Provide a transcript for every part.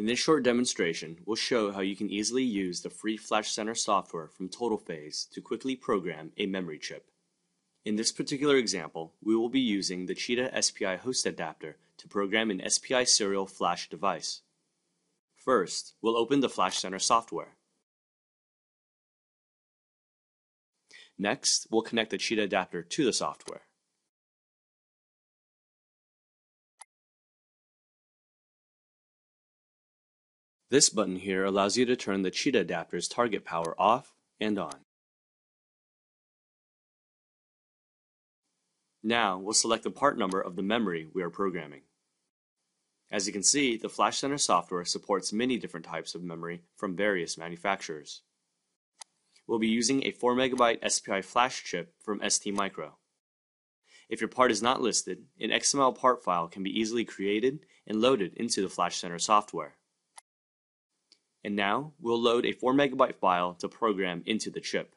In this short demonstration, we'll show how you can easily use the free Flash Center software from TotalPhase to quickly program a memory chip. In this particular example, we will be using the Cheetah SPI host adapter to program an SPI serial flash device. First, we'll open the Flash Center software. Next, we'll connect the Cheetah adapter to the software. This button here allows you to turn the Cheetah adapter's target power off and on. Now we'll select the part number of the memory we are programming. As you can see, the Flash Center software supports many different types of memory from various manufacturers. We'll be using a 4MB SPI flash chip from STMicro. If your part is not listed, an XML part file can be easily created and loaded into the Flash Center software. And now we'll load a 4 megabyte file to program into the chip.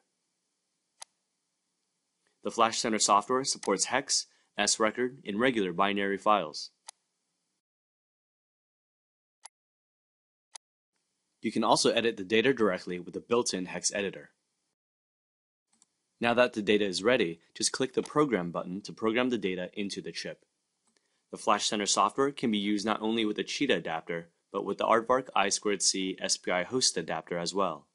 The Flash Center software supports hex, SRecord, and regular binary files. You can also edit the data directly with the built-in hex editor. Now that the data is ready, just click the Program button to program the data into the chip. The Flash Center software can be used not only with the Cheetah adapter, but with the Aardvark I2C SPI host adapter as well.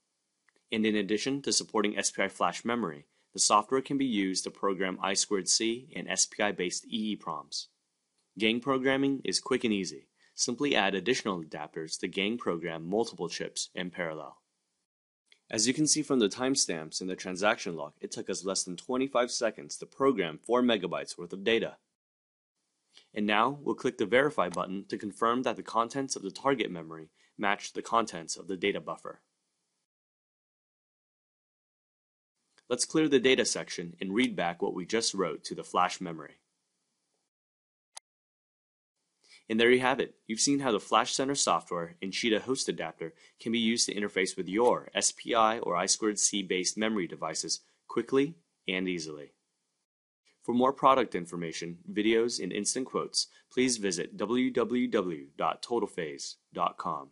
And in addition to supporting SPI flash memory, the software can be used to program I2C and SPI-based EEPROMs. Gang programming is quick and easy. Simply add additional adapters to gang program multiple chips in parallel. As you can see from the timestamps in the transaction log, it took us less than 25 seconds to program 4 megabytes worth of data. And now we'll click the Verify button to confirm that the contents of the target memory match the contents of the data buffer. Let's clear the data section and read back what we just wrote to the flash memory. And there you have it. You've seen how the Flash Center software and Cheetah host adapter can be used to interface with your SPI or I2C based memory devices quickly and easily. For more product information, videos, and instant quotes, please visit www.totalphase.com.